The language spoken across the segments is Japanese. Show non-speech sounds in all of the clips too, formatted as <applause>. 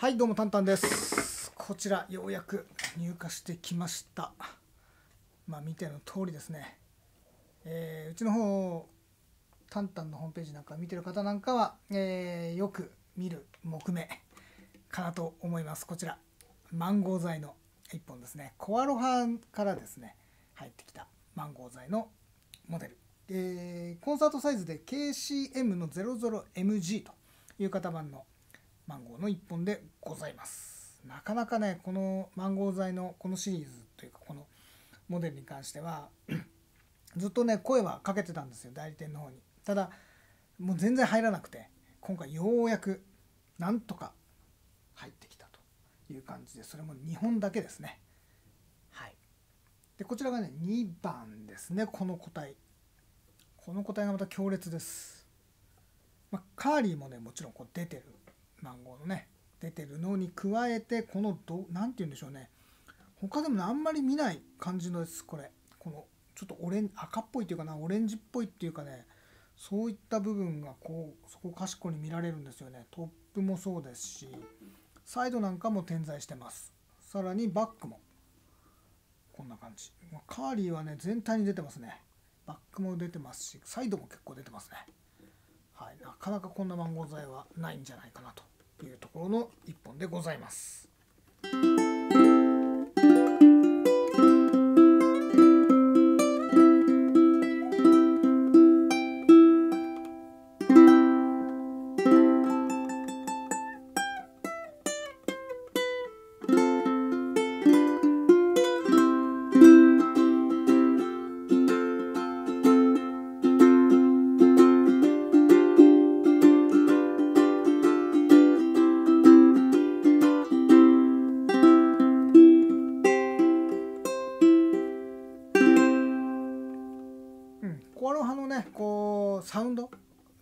はいどうもタンタンです。こちらようやく入荷してきました。まあ見ての通りですね、えーうちの方タンタンのホームページなんか見てる方なんかは、えーよく見る木目かなと思います。こちらマンゴー材の1本ですね。コアロハからですね入ってきたマンゴー材のモデル、えーコンサートサイズで KCM の 00MG という型番のマンゴーの1本でございます。なかなかねこのマンゴー材のこのシリーズというかこのモデルに関しては <clears throat> ずっとね声はかけてたんですよ代理店の方に。ただもう全然入らなくて今回ようやくなんとか入ってきたという感じでそれも2本だけですね。はい。でこちらがね2番ですねこの個体この個体がまた強烈です、まあ、カーリーもねもちろんこう出てるマンゴーのね出てるのに加えてこのどなんて言うんでしょうね。他でもあんまり見ない感じのですこれ。このちょっとオレン赤っぽいっていうかなオレンジっぽいっていうかねそういった部分がこうそこかしこに見られるんですよね。トップもそうですしサイドなんかも点在してます。さらにバックも。こんな感じ。カーリーはね全体に出てますね。バックも出てますしサイドも結構出てますね。はい、なかなかこんなマンゴー材はないんじゃないかなと。というところの一本でございます。ねこうサウンド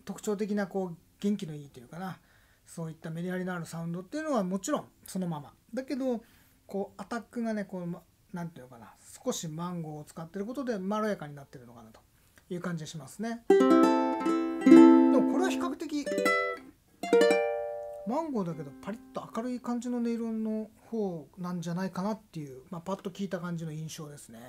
特徴的なこう元気のいいというかなそういったメリハリのあるサウンドっていうのはもちろんそのままだけどこうアタックがねこうまなんていうのかな少しマンゴーを使ってることでまろやかになってるのかなという感じがしますねでもこれは比較的マンゴーだけどパリッと明るい感じの音色の方なんじゃないかなっていう、まあ、パッと聞いた感じの印象ですね。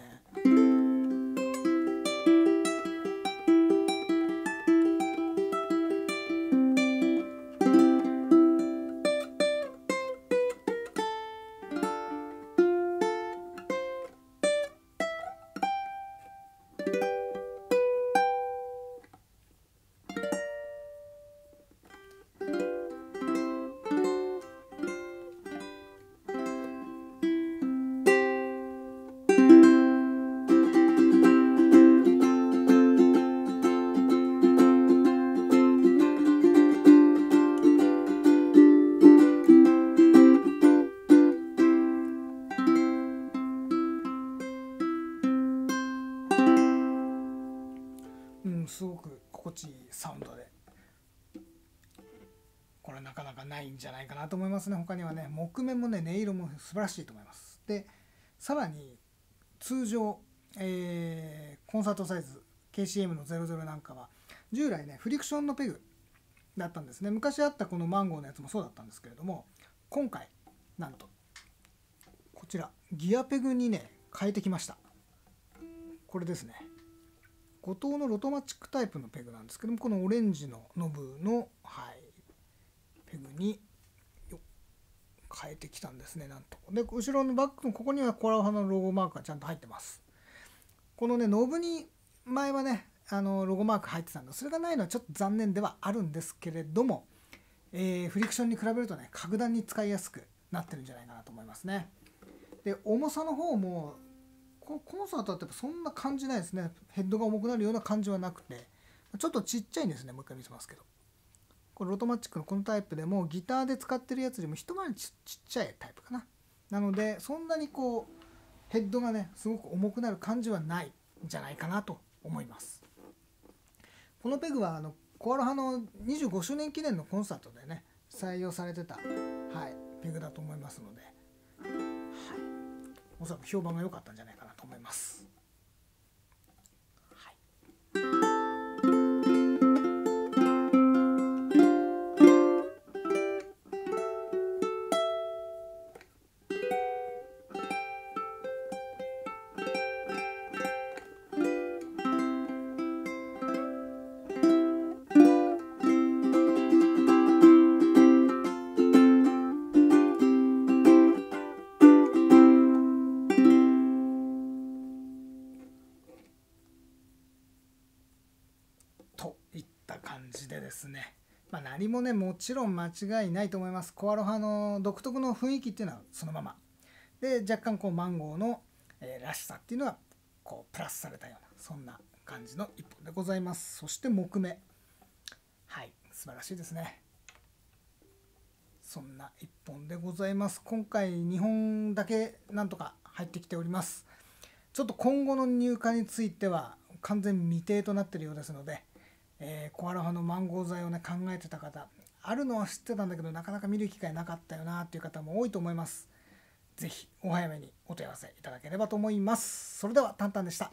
れなかなかないんじゃないかなと思いますね。他にはね木目もね音色も素晴らしいと思います。でさらに通常、えーコンサートサイズ KCM の00なんかは従来ねフリクションのペグだったんですね。昔あったこのマンゴーのやつもそうだったんですけれども今回なんとこちらギアペグにね変えてきました。これですね。五島のロトマチックタイプのペグなんですけどもこのオレンジのノブの、はい、ペグに変えてきたんですねなんとで後ろのバックのここにはコラオハのロゴマークがちゃんと入ってます。このねノブに前はねあのロゴマーク入ってたんでそれがないのはちょっと残念ではあるんですけれども、えーフリクションに比べるとね格段に使いやすくなってるんじゃないかなと思いますね。で重さの方もこのコンサートだとやっぱそんな感じないですね。ヘッドが重くなるような感じはなくてちょっとちっちゃいんですねもう一回見せますけど。これロトマチックのこのタイプでもギターで使ってるやつよりも一回りちっちゃいタイプかな。なのでそんなにこうヘッドがねすごく重くなる感じはないんじゃないかなと思います。このペグはあのコアロハの25周年記念のコンサートでね採用されてた、はい、ペグだと思いますので、はい、おそらく評判が良かったんじゃない感じですね、まあ、何もねもちろん間違いないと思います。コアロハの独特の雰囲気っていうのはそのまま。で若干こうマンゴーの、えー、らしさっていうのはこうプラスされたようなそんな感じの一本でございます。そして木目。はい素晴らしいですね。そんな一本でございます。今回2本だけなんとか入ってきております。ちょっと今後の入荷については完全未定となっているようですので、えー、コアラ派のマンゴー剤をね考えてた方あるのは知ってたんだけどなかなか見る機会なかったよなっていう方も多いと思います。是非お早めにお問い合わせいただければと思います。それではタンタンでした。